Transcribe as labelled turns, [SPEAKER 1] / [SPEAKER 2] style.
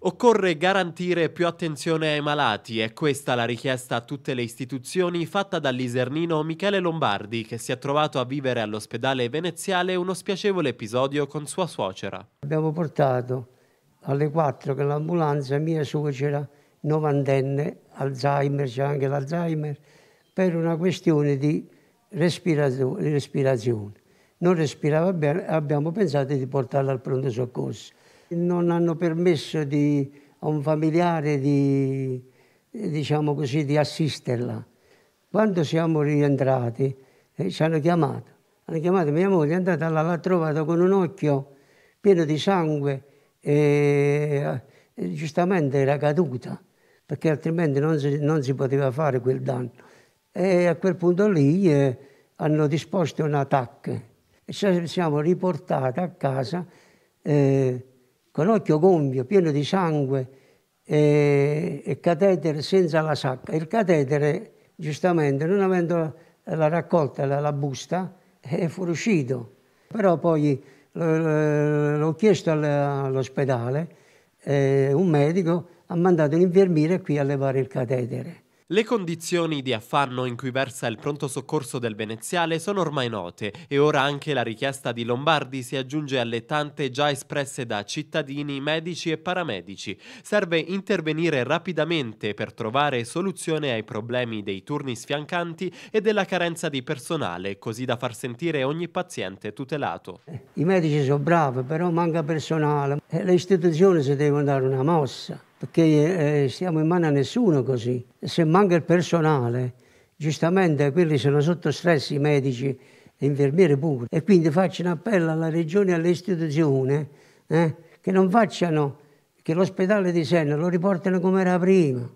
[SPEAKER 1] Occorre garantire più attenzione ai malati, è questa la richiesta a tutte le istituzioni fatta dall'isernino Michele Lombardi che si è trovato a vivere all'ospedale veneziale uno spiacevole episodio con sua suocera.
[SPEAKER 2] Abbiamo portato alle 4 con l'ambulanza mia suocera novantenne, Alzheimer, c'è anche l'Alzheimer, per una questione di respirazione. Non respirava bene, abbiamo pensato di portarla al pronto soccorso non hanno permesso di, a un familiare di, diciamo così, di assisterla. Quando siamo rientrati eh, ci hanno chiamato, hanno chiamato mia moglie, è andata là, l'ha trovata con un occhio pieno di sangue e, giustamente era caduta perché altrimenti non si, non si, poteva fare quel danno. E a quel punto lì eh, hanno disposto un attacco e ci siamo riportati a casa eh, con occhio gonfio, pieno di sangue e, e catetere senza la sacca. Il catetere, giustamente, non avendo la raccolta, la, la busta, è fuoriuscito. Però poi l'ho chiesto all'ospedale, eh, un medico ha mandato un infermiere qui a levare il catetere.
[SPEAKER 1] Le condizioni di affanno in cui versa il pronto soccorso del Veneziale sono ormai note e ora anche la richiesta di Lombardi si aggiunge alle tante già espresse da cittadini, medici e paramedici. Serve intervenire rapidamente per trovare soluzione ai problemi dei turni sfiancanti e della carenza di personale, così da far sentire ogni paziente tutelato.
[SPEAKER 2] I medici sono bravi, però manca personale. Le istituzioni si devono dare una mossa perché eh, siamo in mano a nessuno così. Se manca il personale, giustamente quelli sono sotto stress i medici e infermieri pure. E quindi faccio un appello alla Regione e alle istituzioni eh, che non facciano, che l'ospedale di Senna lo riportino come era prima.